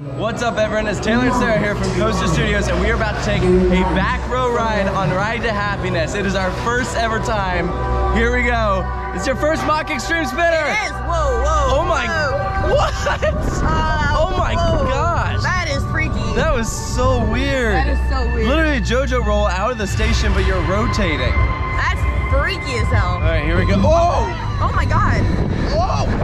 What's up, everyone? It's Taylor and Sarah here from Coaster Studios, and we are about to take a back row ride on Ride to Happiness. It is our first ever time. Here we go. It's your first Mack extreme spinner. It is. Whoa, whoa. Oh my. whoa. What? Uh, Oh my whoa. gosh. That is freaky. That was so weird. That is so weird. Literally JoJo roll out of the station, but you're rotating. That's freaky as hell. All right, here we go. Oh! Oh my god. Whoa,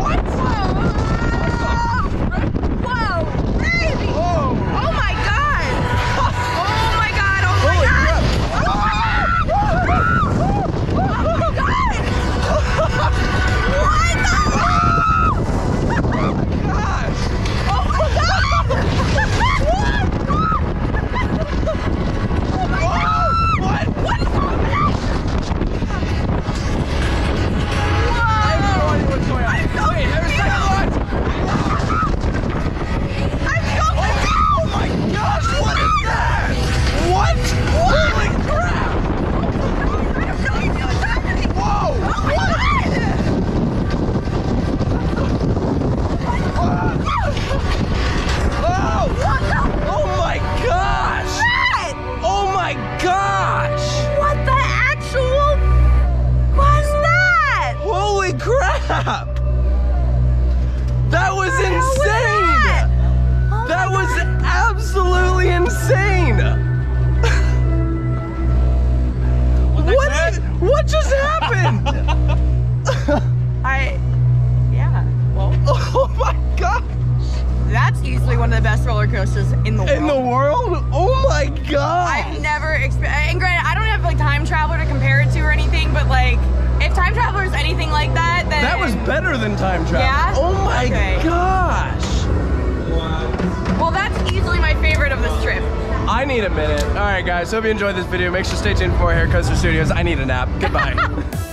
crap! That was What the hell was insane! that? Oh That was God. absolutely insane! what? What just happened? I. Yeah. Well, oh my god! that's easily one of the best roller coasters in the world. In the world? Oh my god! I've never experienced. And granted, I don't have like time traveler to compare it to or anything, but like, if time traveler is anything like that, then that was better than time travel. Yeah? Oh my Okay. gosh! Well, that's easily my favorite of this trip. I need a minute. All right, guys. Hope you enjoyed this video. Make sure to stay tuned for more Hair Coaster Studios. I need a nap. Goodbye.